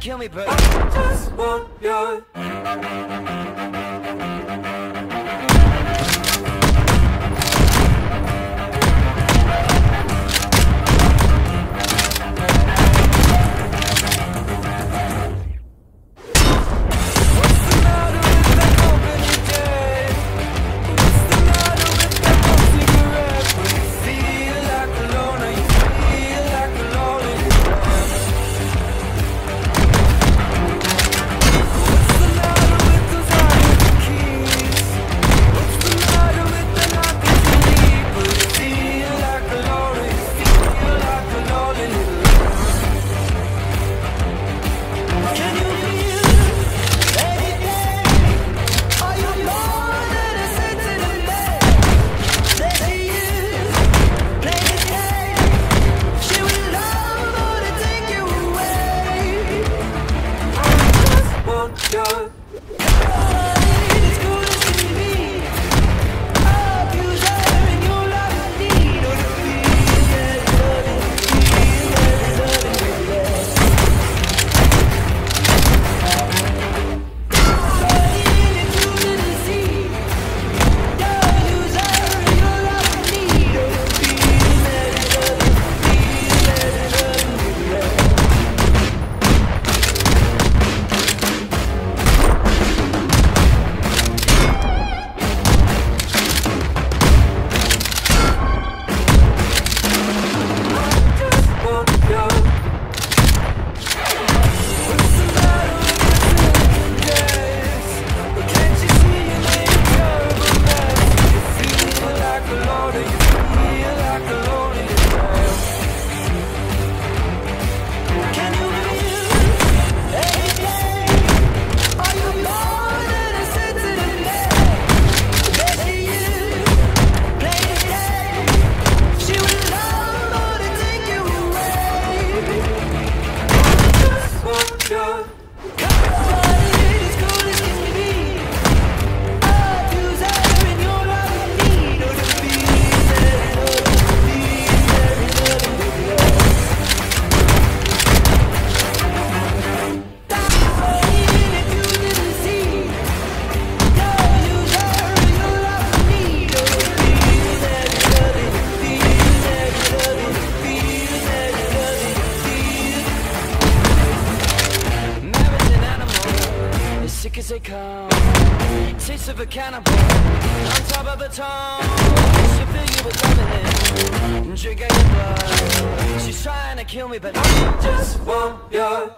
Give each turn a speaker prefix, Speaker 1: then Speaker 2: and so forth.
Speaker 1: kill me, but
Speaker 2: I just want future. Your
Speaker 1: as they come. Taste of a cannibal On top of the tongue. She'll fill you with loving Drink out your blood. She's trying to kill me but I
Speaker 2: just want your